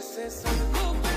This is a good